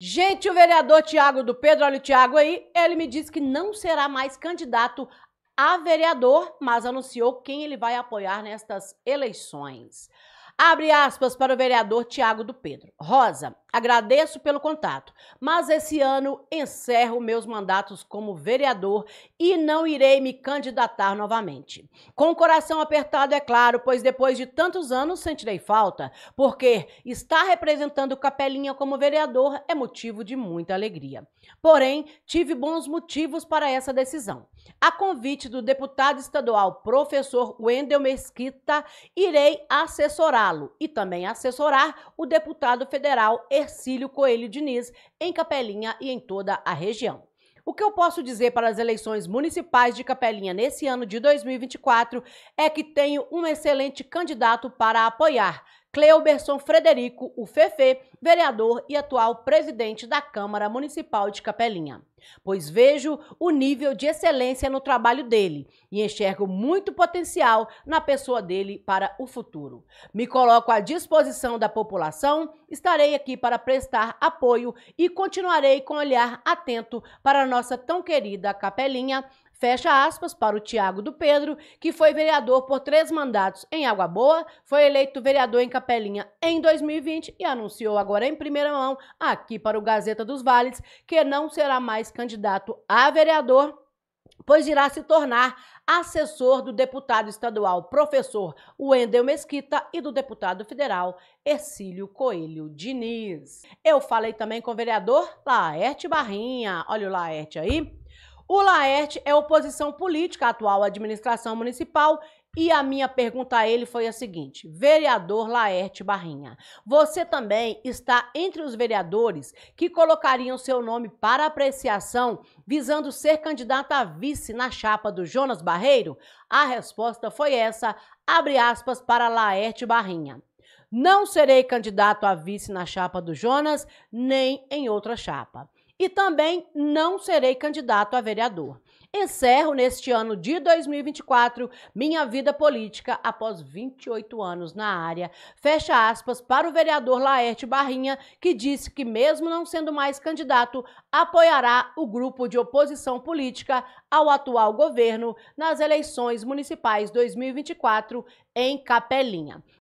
Gente, o vereador Tiago do Pedro, olha o Tiago aí, ele me disse que não será mais candidato a vereador, mas anunciou quem ele vai apoiar nestas eleições. Abre aspas para o vereador Tiago do Pedro. Rosa, agradeço pelo contato, mas esse ano encerro meus mandatos como vereador e não irei me candidatar novamente. Com o coração apertado, é claro, pois depois de tantos anos sentirei falta, porque estar representando Capelinha como vereador é motivo de muita alegria. Porém, tive bons motivos para essa decisão. A convite do deputado estadual professor Wendel Mesquita, irei assessorá-lo e também assessorar o deputado federal Ercílio Coelho Diniz em Capelinha e em toda a região. O que eu posso dizer para as eleições municipais de Capelinha nesse ano de 2024 é que tenho um excelente candidato para apoiar, Cleuberson Frederico, o Fefe, vereador e atual presidente da Câmara Municipal de Capelinha. Pois vejo o nível de excelência no trabalho dele e enxergo muito potencial na pessoa dele para o futuro. Me coloco à disposição da população, estarei aqui para prestar apoio e continuarei com olhar atento para a nossa tão querida Capelinha, Fecha aspas para o Tiago do Pedro, que foi vereador por três mandatos em Água Boa, foi eleito vereador em Capelinha em 2020 e anunciou agora em primeira mão, aqui para o Gazeta dos Vales, que não será mais candidato a vereador, pois irá se tornar assessor do deputado estadual professor Wendel Mesquita e do deputado federal Ercílio Coelho Diniz. Eu falei também com o vereador Laerte Barrinha. Olha o Laerte aí. O Laerte é oposição política à atual administração municipal e a minha pergunta a ele foi a seguinte: vereador Laerte Barrinha, você também está entre os vereadores que colocariam seu nome para apreciação visando ser candidato a vice na chapa do Jonas Barreiro? A resposta foi essa, abre aspas para Laerte Barrinha. Não serei candidato a vice na chapa do Jonas, nem em outra chapa e também não serei candidato a vereador. Encerro neste ano de 2024 minha vida política após 28 anos na área. Fecha aspas para o vereador Laerte Barrinha, que disse que, mesmo não sendo mais candidato, apoiará o grupo de oposição política ao atual governo nas eleições municipais 2024 em Capelinha.